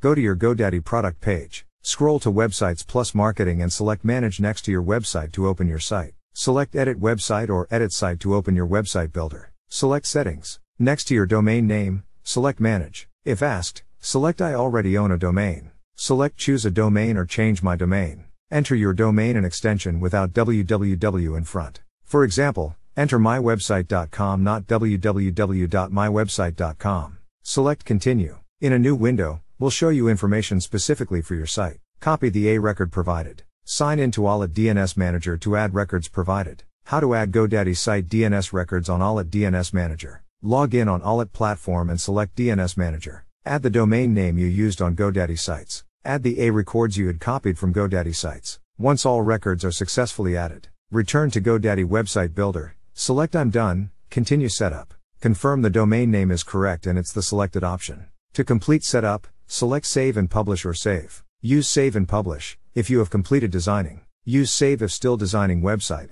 Go to your GoDaddy product page. Scroll to Websites plus Marketing and select Manage next to your website to open your site. Select Edit Website or Edit Site to open your website builder. Select Settings. Next to your domain name, select Manage. If asked, select I already own a domain. Select Choose a domain or Change my domain. Enter your domain and extension without www in front. For example, enter mywebsite.com not www.mywebsite.com. Select Continue. In a new window, we'll show you information specifically for your site. Copy the A record provided. Sign in to Olitt DNS Manager to add records provided. How to add GoDaddy site DNS records on Olitt DNS Manager. Log in on Olitt platform and select DNS Manager. Add the domain name you used on GoDaddy sites. Add the A records you had copied from GoDaddy sites. Once all records are successfully added, return to GoDaddy Website Builder, select I'm done, continue setup. Confirm the domain name is correct and it's the selected option. To complete setup, select Save and Publish or Save. Use Save and Publish if you have completed designing. Use Save if still designing website